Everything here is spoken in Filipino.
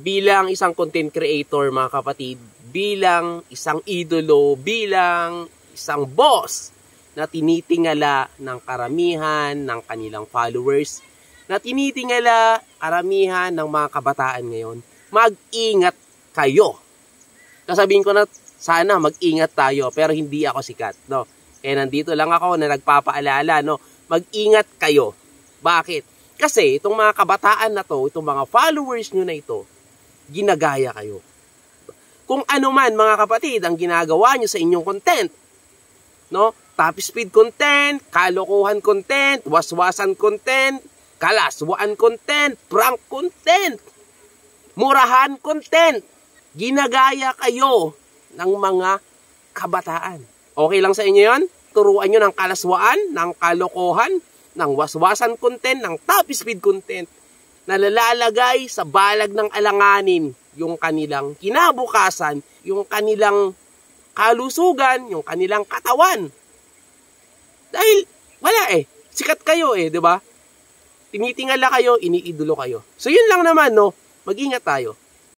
bilang isang content creator mga kapatid, bilang isang idolo, bilang isang boss na tinitingala ng karamihan ng kanilang followers, na tinitingala karamihan ng mga kabataan ngayon, mag-ingat kayo. Sasabihin ko na sana mag-ingat tayo pero hindi ako sikat, no. Kaya nandito lang ako na nagpapaalala, no. Mag-ingat kayo. Bakit? Kasi itong mga kabataan na to, itong mga followers nyo na ito, ginagaya kayo. Kung ano man mga kapatid ang ginagawa nyo sa inyong content, no? Top speed content, kalokohan content, waswasan content, kalaswaan content, prank content, murahan content. Ginagaya kayo ng mga kabataan. Okay lang sa inyo yon? Turuan nyo ng kalaswaan, ng kalokohan, ng waswasan content, ng top speed content na nalalagay sa balag ng alanganin yung kanilang kinabukasan, yung kanilang kalusugan, yung kanilang katawan. Dahil wala eh, sikat kayo eh, 'di ba? Tinitingala kayo, iniidolo kayo. So yun lang naman no, mag-ingat tayo.